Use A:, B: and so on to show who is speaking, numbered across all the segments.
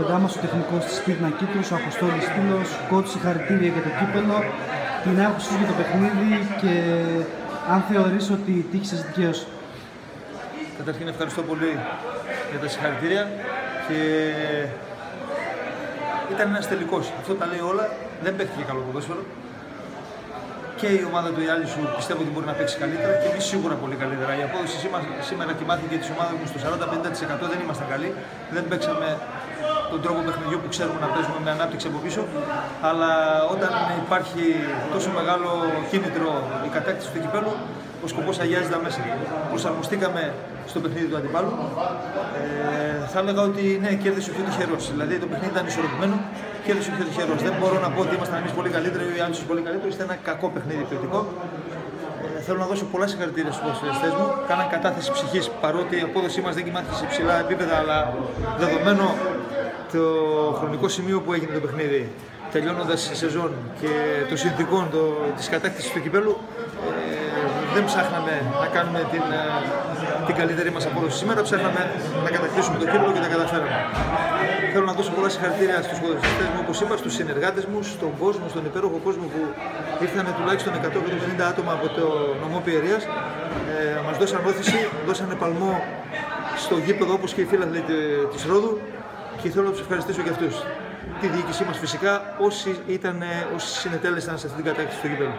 A: Κοντά μας ο τεχνικός της Σπύρνα Κύπρος, ο Αποστόλης Στήλος, κότσου συγχαρητήρια για το κύπελο, την άποψή σου για το παιχνίδι και αν θεωρείς ότι τύχησες δικαίωση.
B: Καταρχήν ευχαριστώ πολύ για τα συγχαρητήρια και ήταν ένας τελικός. Αυτό τα λέει όλα. Δεν παίχτηκε καλό ποδόσφαιρο. Και η ομάδα του Ιάλισου πιστεύω ότι μπορεί να παίξει καλύτερα και εμείς σίγουρα πολύ καλύτερα. Η απόδοση σήμερα κοιμάθηκε της ομάδας μου στο 40-50%. Δεν ήμασταν καλοί. Δεν παίξαμε τον τρόπο παιχνιδιού που ξέρουμε να παίζουμε με ανάπτυξη από πίσω. Αλλά όταν υπάρχει τόσο μεγάλο κίνητρο η κατάκτηση του κυπέλου, ο σκοπός αγιάζει τα μέσα. Προσαρμοστήκαμε στο παιχνίδι του αντιπάλου. Ε, θα έλεγα ότι ναι, κέρδισε ο πιο τυχερό. Δηλαδή το παιχνίδι ήταν ισορροπημένο, κέρδισε ο πιο τυχερό. Δεν μπορώ να πω ότι ήμασταν εμείς πολύ καλύτεροι ή άλλοι πολύ καλύτεροι. Ήταν ένα κακό παιχνίδι ποιοτικό. Ε, θέλω να δώσω πολλά συγχαρητήρια στους ποδοσφαιριστέ μου. Κάναν κατάθεση ψυχής παρότι η απόδοσή μας δεν κοιμάθηκε σε ψηλά επίπεδα, αλλά δεδομένο το χρονικό σημείο που έγινε το παιχνίδι, τελειώνοντας η σεζόν και το συνθηκών της κατάκτησης του κυπέλου, ε, δεν ψάχναμε να κάνουμε την, ε, την καλύτερη μας απόδοση σήμερα, ψάχναμε να κατακτήσουμε το κύπελο και τα καταφέραμε. Θέλω να δώσω πολλά συγχαρητήρια στους ποδοσφαιριστέ μου, όπως είπα, στους συνεργάτες μου, στον κόσμο, στον υπέροχο κόσμο που ήρθαν τουλάχιστον 150 άτομα από το νομό Πιερίας. Ε, μας δώσαν όθηση, δώσαν παλμό στο γήπεδο όπως και οι φίλοι τη Ρόδου και θέλω να τους ευχαριστήσω για αυτούς. Τη διοίκησή μας φυσικά, όσοι, ήταν, όσοι συνετέλεσαν σε αυτή την κατάκτηση του γήπεδου.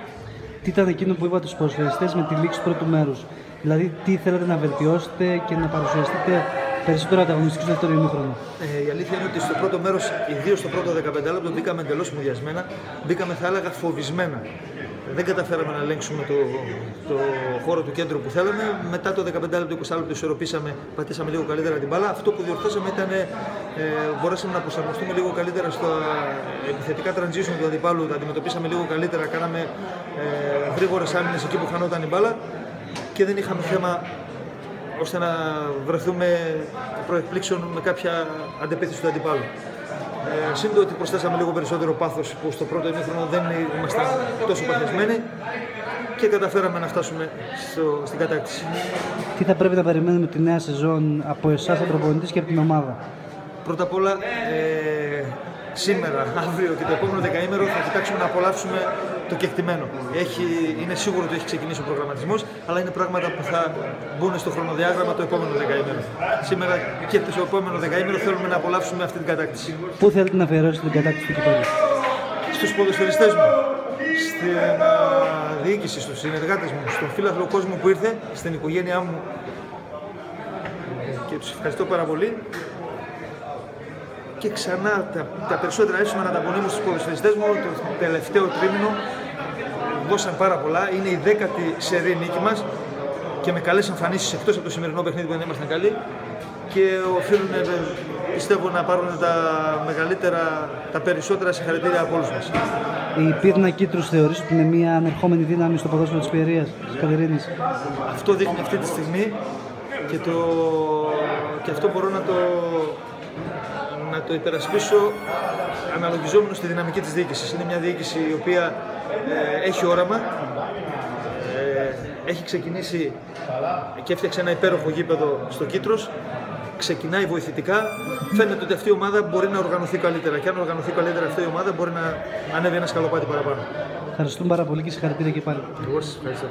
A: Τι ήταν εκείνο που είπατε στους ποδοσφαιριστές με τη λήξη του πρώτου μέρους; Δηλαδή, τι θέλετε να βελτιώσετε και να παρουσιαστείτε περισσότερο ανταγωνιστικό στο δεύτερο ημίχρονο.
B: Ε, η αλήθεια είναι ότι στο πρώτο μέρος, ιδίως στο πρώτο 15 λεπτό, μπήκαμε εντελώς μουδιασμένα. Μπήκαμε, θα έλεγα, φοβισμένα δεν καταφέραμε να ελέγξουμε το, το χώρο του κέντρου που θέλαμε. Μετά το 15 λεπτό, 20 λεπτό ισορροπήσαμε, πατήσαμε λίγο καλύτερα την μπάλα. Αυτό που διορθώσαμε ήταν, ε, μπορέσαμε να προσαρμοστούμε λίγο καλύτερα στα επιθετικά transition του αντιπάλου, τα αντιμετωπίσαμε λίγο καλύτερα, κάναμε ε, γρήγορες άμυνες εκεί που χανόταν η μπάλα και δεν είχαμε θέμα ώστε να βρεθούμε προεκπλήξεων με κάποια αντεπίθεση του αντιπάλου. Ε, Σύντομα ότι προσθέσαμε λίγο περισσότερο πάθος που στο πρώτο ημίχρονο δεν ήμασταν τόσο παθιασμένοι και καταφέραμε να φτάσουμε στο, στην κατάκτηση.
A: Τι θα πρέπει να περιμένουμε τη νέα σεζόν από εσάς, σαν προπονητή και από την ομάδα;
B: Πρώτα απ' όλα, ε, σήμερα, αύριο και το επόμενο δεκαήμερο θα κοιτάξουμε να απολαύσουμε το κεκτημένο. Έχει, είναι σίγουρο ότι έχει ξεκινήσει ο προγραμματισμός, αλλά είναι πράγματα που θα μπουν στο χρονοδιάγραμμα το επόμενο δεκαήμερο. Σήμερα και το επόμενο δεκαήμερο θέλουμε να απολαύσουμε αυτή την κατάκτηση.
A: Πού θέλετε να αφιερώσετε την κατάκτηση του κυπέλου,
B: Στους ποδοσφαιριστές μου, στην διοίκηση, στους συνεργάτες μου, στον φίλαθλο κόσμο που ήρθε, στην οικογένειά μου και τους ευχαριστώ πάρα πολύ και ξανά τα, τα περισσότερα εύσημα να τα απονείμω στους ποδοσφαιριστές μου το τελευταίο τρίμηνο δώσαν πάρα πολλά, είναι η δέκατη σερή νίκη μας και με καλές εμφανίσεις εκτός από το σημερινό παιχνίδι που δεν ήμασταν καλοί και οφείλουν ε, πιστεύω να πάρουν τα μεγαλύτερα, τα περισσότερα συγχαρητήρια από όλους μας.
A: Η πύρνα Κίτρους θεωρείς ότι είναι μια ανερχόμενη δύναμη στο ποδόσφαιρο της Πιερίας, της Κατερίνης.
B: Αυτό δείχνει αυτή τη στιγμή και, το, και αυτό μπορώ να το, να το υπερασπίσω αναλογιζόμενο στη δυναμική της διοίκησης. Είναι μια διοίκηση η οποία ε, έχει όραμα, ε, έχει ξεκινήσει και έφτιαξε ένα υπέροχο γήπεδο στο Κίτρος, ξεκινάει βοηθητικά. Φαίνεται ότι αυτή η ομάδα μπορεί να οργανωθεί καλύτερα. Και αν οργανωθεί καλύτερα αυτή η ομάδα, μπορεί να ανέβει ένα σκαλοπάτι παραπάνω.
A: Ευχαριστούμε πάρα πολύ και συγχαρητήρια και πάλι.
B: Εγώ σας ευχαριστώ.